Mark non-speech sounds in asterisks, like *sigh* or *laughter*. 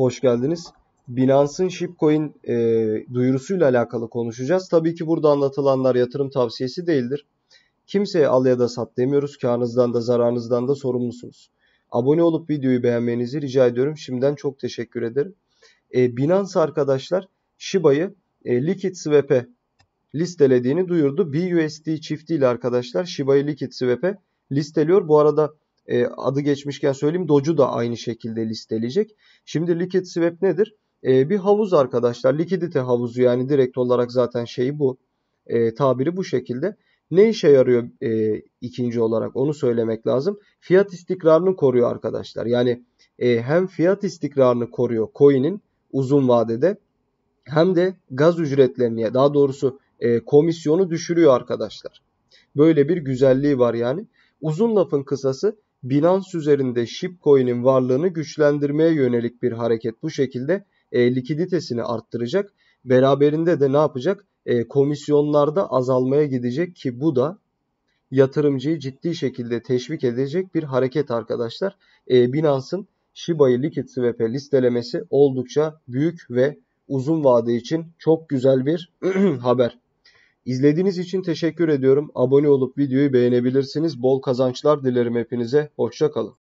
hoş geldiniz. Binance'ın Shipcoin e, duyurusuyla alakalı konuşacağız. Tabii ki burada anlatılanlar yatırım tavsiyesi değildir. Kimseye al ya da sat demiyoruz. Karınızdan da zararınızdan da sorumlusunuz. Abone olup videoyu beğenmenizi rica ediyorum. Şimdiden çok teşekkür ederim. E, Binance arkadaşlar Shiba'yı e, Liquid Swap'e listelediğini duyurdu. BUSD çiftiyle arkadaşlar Shiba'yı Liquid Swap'e listeliyor. Bu arada e, adı geçmişken söyleyeyim Doge'u da aynı şekilde listeleyecek. Şimdi Liquid Swap nedir? E, bir havuz arkadaşlar. Likidite havuzu yani direkt olarak zaten şeyi bu. E, tabiri bu şekilde. Ne işe yarıyor e, ikinci olarak onu söylemek lazım. Fiyat istikrarını koruyor arkadaşlar. Yani e, hem fiyat istikrarını koruyor coin'in uzun vadede hem de gaz ücretlerini daha doğrusu e, komisyonu düşürüyor arkadaşlar. Böyle bir güzelliği var yani. Uzun lafın kısası Binance üzerinde Shipcoin'in varlığını güçlendirmeye yönelik bir hareket bu şekilde e, likiditesini arttıracak. Beraberinde de ne yapacak? E, komisyonlarda azalmaya gidecek ki bu da yatırımcıyı ciddi şekilde teşvik edecek bir hareket arkadaşlar. E, Binance'ın Shiba'yı Liquid Swap'e listelemesi oldukça büyük ve uzun vade için çok güzel bir *clears throat* haber. İzlediğiniz için teşekkür ediyorum. Abone olup videoyu beğenebilirsiniz. Bol kazançlar dilerim hepinize. Hoşçakalın.